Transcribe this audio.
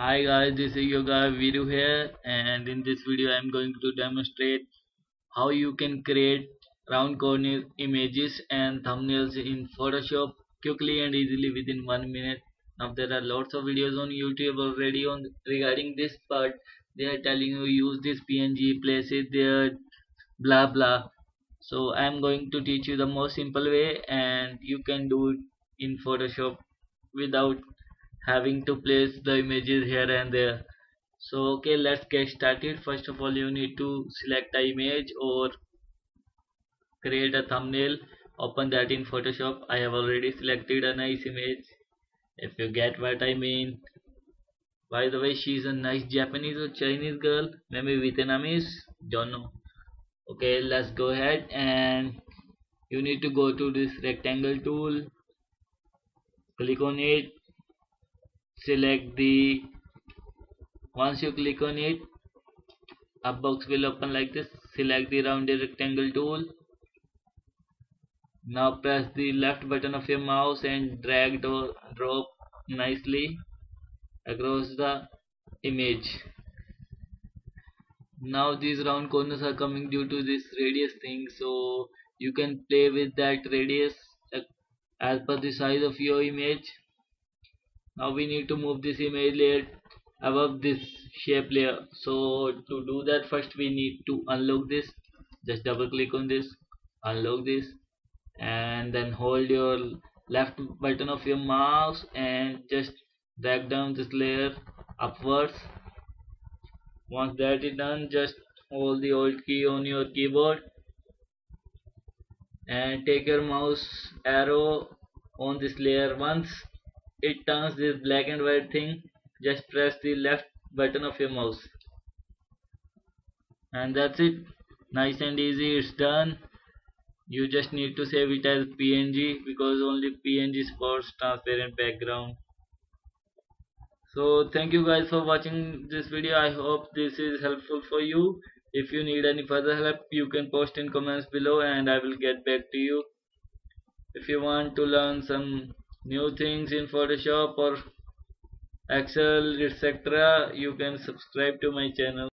Hi guys, this is Yoga Viru here and in this video I am going to demonstrate how you can create round corner images and thumbnails in Photoshop quickly and easily within one minute. Now there are lots of videos on YouTube already on regarding this but they are telling you use this PNG, place it there, blah blah. So I am going to teach you the most simple way and you can do it in Photoshop without having to place the images here and there. So okay let's get started. First of all you need to select the image or create a thumbnail. Open that in photoshop. I have already selected a nice image. If you get what i mean. By the way she is a nice japanese or chinese girl. Maybe vietnamese don't know. Okay let's go ahead and you need to go to this rectangle tool. Click on it select the once you click on it a box will open like this. Select the rounded rectangle tool. Now press the left button of your mouse and drag or drop nicely across the image. Now these round corners are coming due to this radius thing so you can play with that radius uh, as per the size of your image now we need to move this image layer above this shape layer. So to do that first we need to unlock this. Just double click on this unlock this and then hold your left button of your mouse and just drag down this layer upwards. Once that is done just hold the alt key on your keyboard and take your mouse arrow on this layer once it turns this black and white thing just press the left button of your mouse. And that's it. Nice and easy it's done. You just need to save it as png because only png supports transparent background. So thank you guys for watching this video. I hope this is helpful for you. If you need any further help you can post in comments below and i will get back to you. If you want to learn some new things in Photoshop or Excel etc you can subscribe to my channel